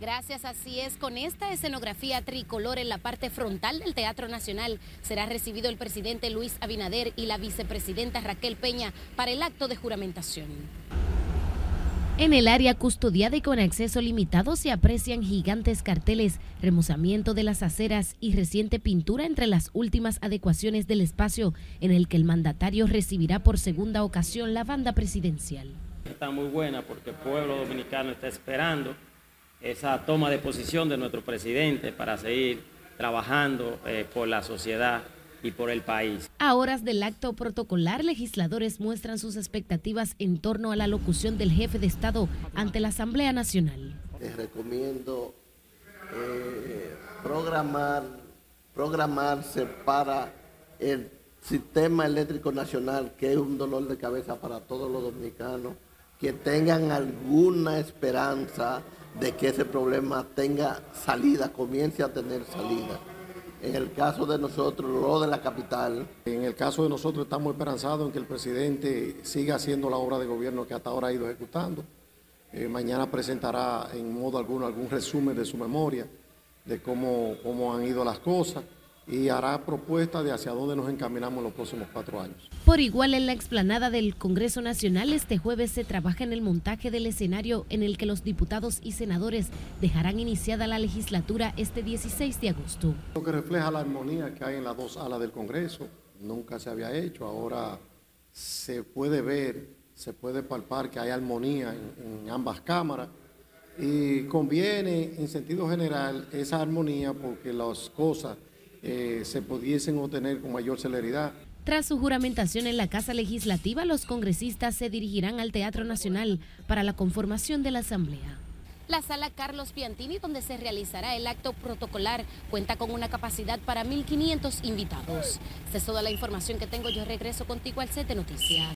Gracias, así es. Con esta escenografía tricolor en la parte frontal del Teatro Nacional será recibido el presidente Luis Abinader y la vicepresidenta Raquel Peña para el acto de juramentación. En el área custodiada y con acceso limitado se aprecian gigantes carteles, remozamiento de las aceras y reciente pintura entre las últimas adecuaciones del espacio en el que el mandatario recibirá por segunda ocasión la banda presidencial. Está muy buena porque el pueblo dominicano está esperando esa toma de posición de nuestro presidente para seguir trabajando eh, por la sociedad y por el país. A horas del acto protocolar, legisladores muestran sus expectativas en torno a la locución del jefe de Estado ante la Asamblea Nacional. Les recomiendo eh, programar, programarse para el sistema eléctrico nacional, que es un dolor de cabeza para todos los dominicanos, que tengan alguna esperanza de que ese problema tenga salida, comience a tener salida. En el caso de nosotros, lo de la capital. En el caso de nosotros estamos esperanzados en que el presidente siga haciendo la obra de gobierno que hasta ahora ha ido ejecutando. Eh, mañana presentará en modo alguno algún resumen de su memoria de cómo, cómo han ido las cosas y hará propuestas de hacia dónde nos encaminamos en los próximos cuatro años. Por igual, en la explanada del Congreso Nacional, este jueves se trabaja en el montaje del escenario en el que los diputados y senadores dejarán iniciada la legislatura este 16 de agosto. Lo que refleja la armonía que hay en las dos alas del Congreso, nunca se había hecho, ahora se puede ver, se puede palpar que hay armonía en, en ambas cámaras y conviene en sentido general esa armonía porque las cosas eh, se pudiesen obtener con mayor celeridad. Tras su juramentación en la Casa Legislativa, los congresistas se dirigirán al Teatro Nacional para la conformación de la Asamblea. La sala Carlos Piantini, donde se realizará el acto protocolar, cuenta con una capacidad para 1.500 invitados. Esta es toda la información que tengo. Yo regreso contigo al set de noticias.